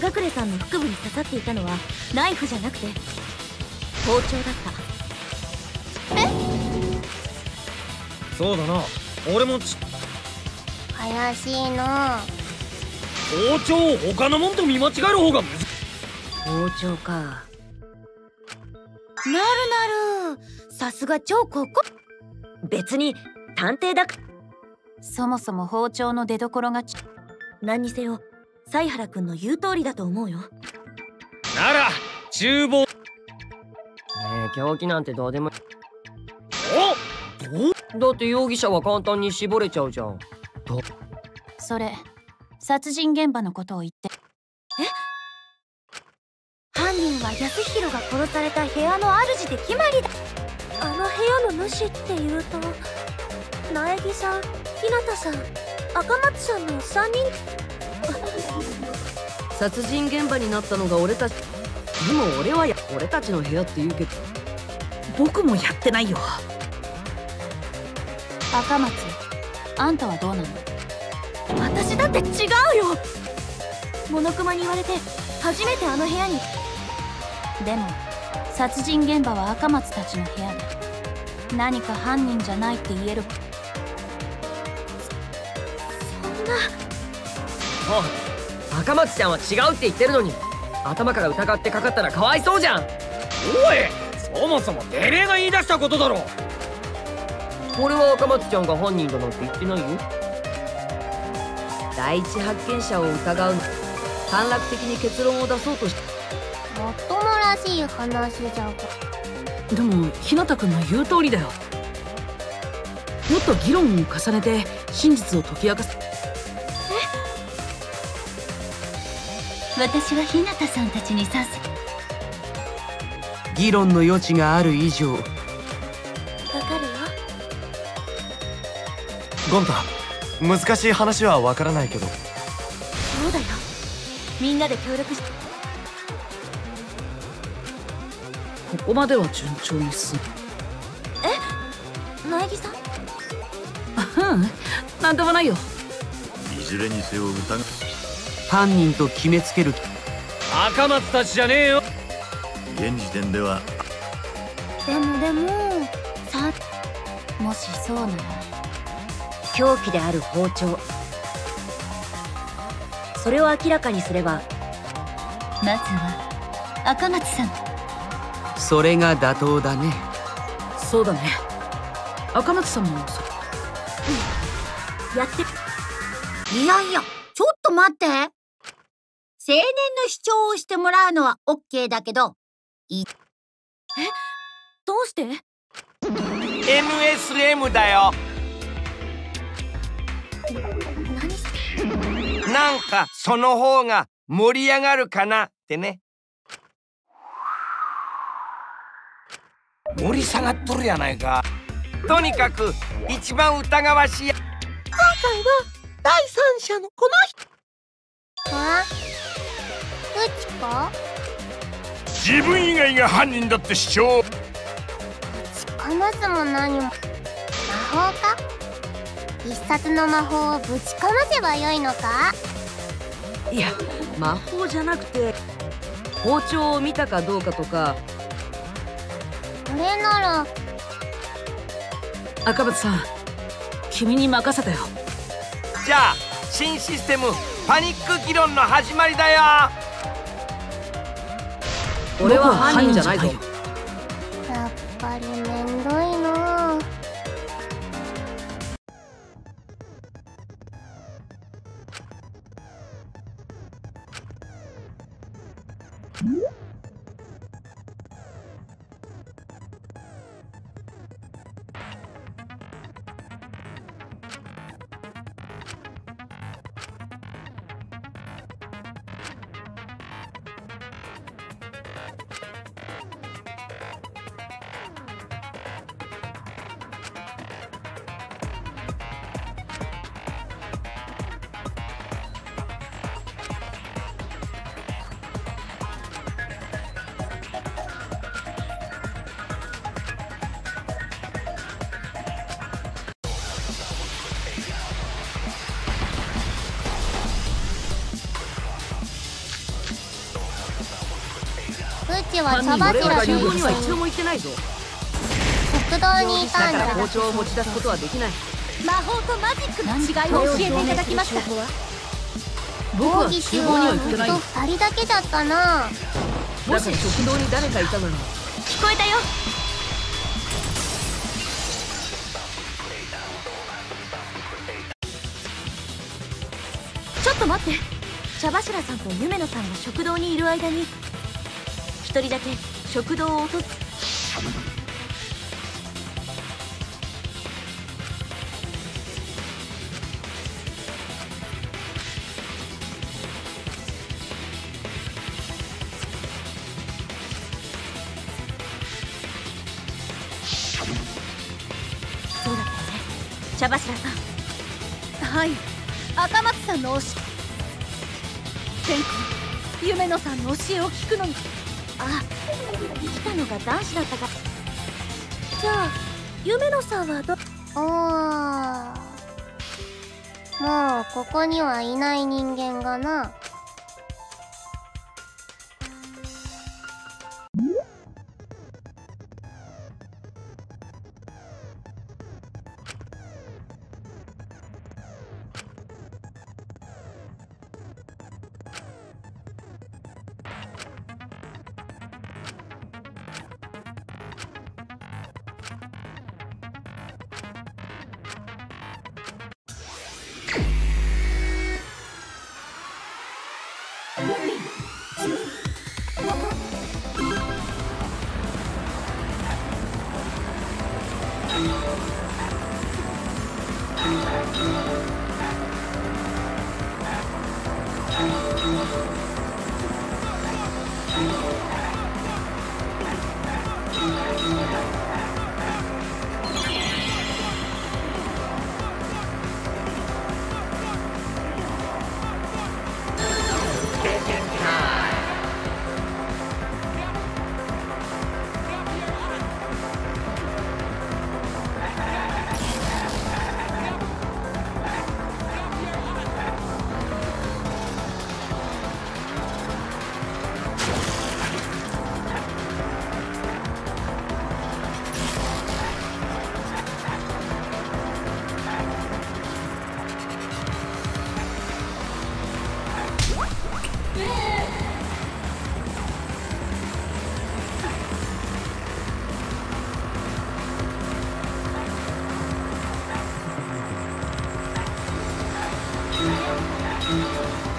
葉隠さんの腹部に刺さっていたのはナイフじゃなくて包丁だった。え？そうだな。俺もち怪しいな包丁を他のもんと見間違える方が難包丁か。なるなる。さすが超高校別に探偵だそもそも包丁の出所がち何にせよ犀原君の言う通りだと思うよ。なら厨房。ねえ凶器なんてどうでもお？どう？だって容疑者は簡単に絞れちゃうじゃん。それ殺人現場のことを言って。犯人は安弘が殺された部屋の主で決まりだ。あの部屋の主っていうと苗木さん日向さん赤松さんの3人殺人現場になったのが俺たち。でも俺はや俺たちの部屋って言うけど。僕もやってないよ。赤松あんたはどうなの？私だって違うよ！モノクマに言われて初めてあの部屋に。でも殺人現場は赤松たちの部屋で何か犯人じゃないって言える。そんな。あ赤松ちゃんは違うって言ってるのに頭から疑ってかかったらかわいそうじゃん。おいそもそもてめえが言い出したことだろ。俺は赤松ちゃんが犯人だなんて言ってないよ。第一発見者を疑うの。短絡的に結論を出そうとしもっともらしい話じゃが。でも日向君の言う通りだよ。もっと議論を重ねて真実を解き明かす私は日向さんたちに賛成議論の余地がある以上。わかるよ。ゴンタ難しい話はわからないけど。そうだよ。みんなで協力してここまでは順調に進む。苗木さん？うん。なんでもないよ。いずれにせよ疑う犯人と決めつける赤松たちじゃねえよ。現時点では。でもでもさもしそうなら凶器である包丁。それを明らかにすればまずは赤松さん。それが妥当だね。そうだね。赤松さんもそやって。いやいや、ちょっと待って。青年の主張をしてもらうのは OK だけど、どうして？MSM だよ。なんかその方が盛り上がるかなってね。盛り下がっとるやないか。とにかく一番疑わしい今回は第三者のこの人。あ？うちか？自分以外が犯人だって主張。かますも何も。魔法か？必殺の魔法をぶちかませばよいのか？いや魔法じゃなくて包丁を見たかどうかとか。これなら。赤松さん君に任せたよ。じゃあ新システムパニック議論の始まりだよ俺は犯人じゃないぞ。うちは茶柱と厨房には一度も行ってないぞ。食堂にいただからんだ包丁を持ち出すことはできない。魔法とマジックの違いを教えていただきました僕は？厨房にははずっと行ってない。よ二人だけだったな。もし食堂に誰かいたなら聞こえたよ。ちょっと待って。茶柱さんと夢野さんが食堂にいる間に一人だけ食堂を訪れそうだったよね。茶柱さん。はい。赤松さんの教え天子夢野さんの教えを聞くのに。あ来たのが男子だったか。じゃあ夢野さんはどあもうここにはいない人間がな。厨房に入っ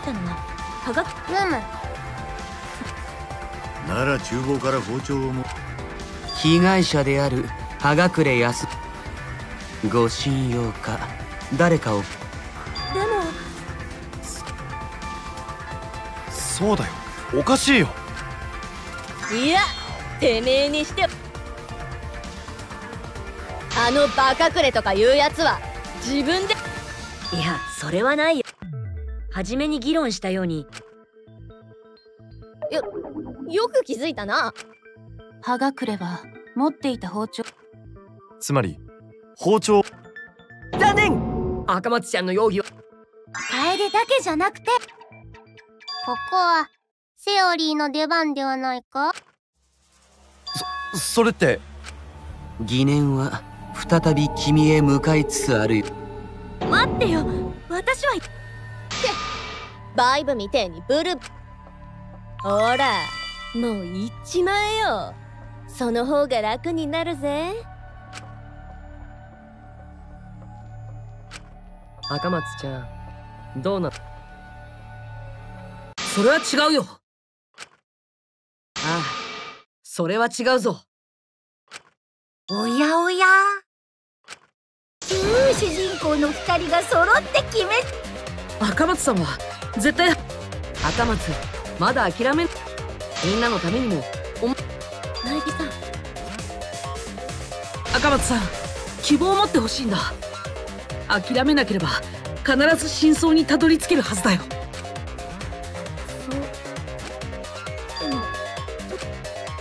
たのは科学？ムムなら厨房から包丁をも。被害者である葉隠康。ご信用か。誰かを。でもそうだよ。おかしいよ。いやてめえにして。あのバカくれとかいうやつは自分で。いやそれはないよ初めに議論したように。よよく気づいたな。葉隠れは持っていた包丁。つまり包丁。残念。赤松ちゃんの容疑は楓だけじゃなくて。ここはセオリーの出番ではないか。そそれって。疑念は再び君へ向かいつつある。よ待ってよ。私はバイブみてえにブルほらもう行っちまえよ。その方が楽になるぜ。赤松ちゃんどうな？それは違うよ。ああそれは違うぞ。おやおや。主人公の二人が揃って決め。赤松さんは絶対。赤松まだ諦めみんなのためにも。お苗木さん。赤松さん希望を持ってほしいんだ。諦めなければ必ず真相にたどり着けるはずだよ。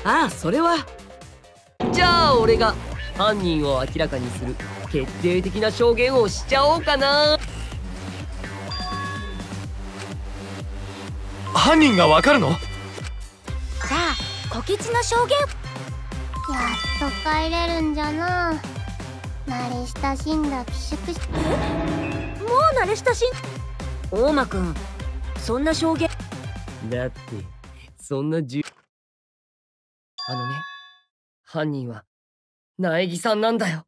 ああそれは。じゃあ俺が犯人を明らかにする決定的な証言をしちゃおうかな。犯人がわかるの？じゃあ小吉の証言。やっと帰れるんじゃな。慣れ親しんだ寄宿し。もう慣れ親しん？大間くんそんな証言。だってそんなじゅあのね。犯人は苗木さんなんだよ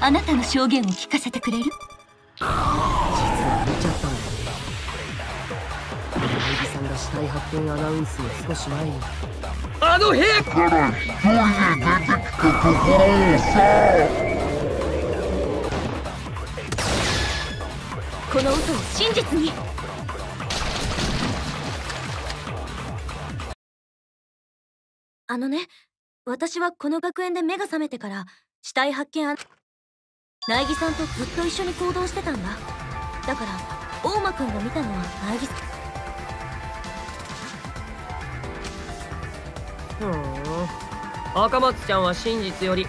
あなたの証言を聞かせてくれる？体発見アナウンスの少し前に。あの部屋から一人で出てきたところをさこの嘘を真実に。あのね私はこの学園で目が覚めてから死体発見あ苗木さんとずっと一緒に行動してたんだ。だから大間くんが見たのは苗木さん。ふーん。赤松ちゃんは真実より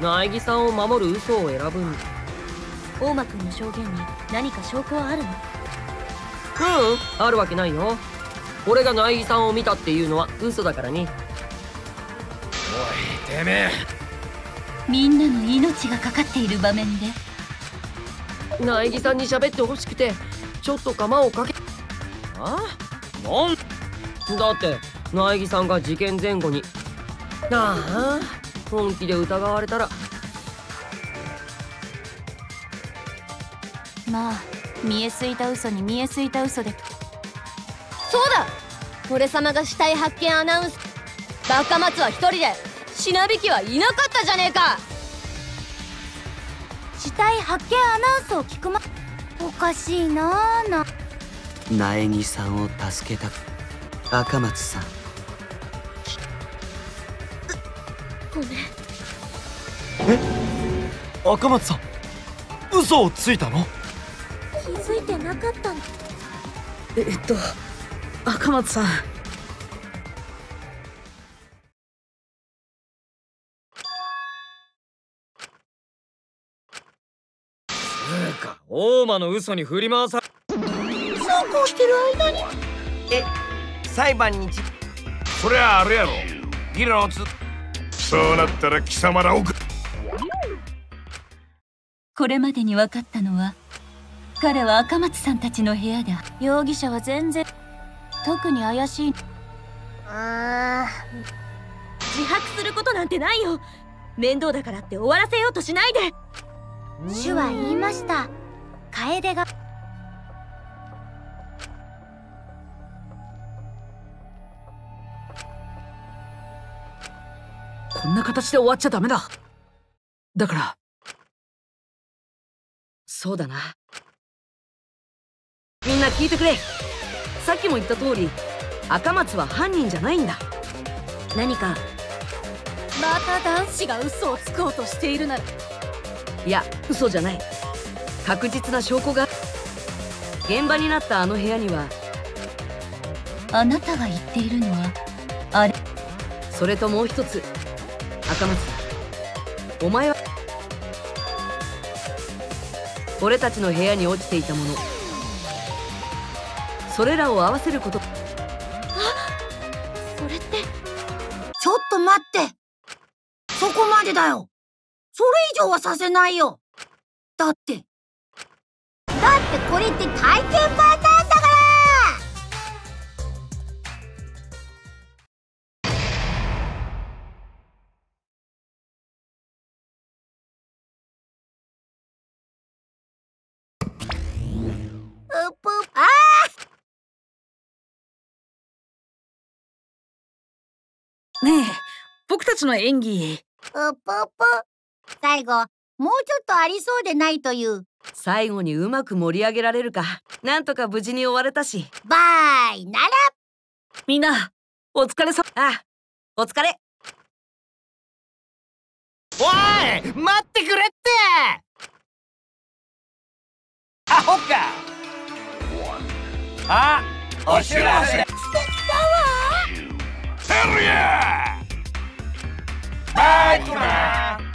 苗木さんを守る嘘を選ぶんだ。大間くんの証言に何か証拠はあるの？うん。あるわけないよ。俺が苗木さんを見たっていうのは嘘だからね。おいてめえ。みんなの命がかかっている場面で。苗木さんに喋ってほしくてちょっと釜をかけあなん。だって苗木さんが事件前後に。ああ。本気で疑われたら。まあ見えすいた嘘に見えすいた嘘で。そうだ。俺様が死体発見アナウンス。バカ松は一人で。シナビキはいなかったじゃねえか。死体発見アナウンスを聞くまおかしいなあな。苗木さんを助けた赤松さんごめん。赤松さん嘘をついたの？気づついてなかったの。えっと赤松さん。つうか大間の嘘に振り回さそうこうしてる間に。え裁判にちそりゃあれやろ。議論をつそうなったら貴様ら奥これまでに分かったのは彼は赤松さんたちの部屋で容疑者は全然特に怪しい。あ自白することなんてないよ。面倒だからって終わらせようとしないで。主は言いました。楓が形で終わっちゃダメだ。だから。そうだな。みんな聞いてくれ。さっきも言った通り赤松は犯人じゃないんだ。何か。また男子が嘘をつこうとしているなら。いや嘘じゃない。確実な証拠が。現場になったあの部屋には。あなたが言っているのはあれ。それともう一つ赤松お前は俺たちの部屋に落ちていたもの。それらを合わせること。それって。ちょっと待ってそこまでだよ。それ以上はさせないよ。だって。だってこれって体験パターンだねえ僕たちの演技。ーうぷぷ。最後もうちょっとありそうでないという。最後にうまく盛り上げられるかなんとか無事に終われたし。バイなら。みんなお疲れさあお疲れ。おい待ってくれって。アホか。あお知らせヘルヤバイクマン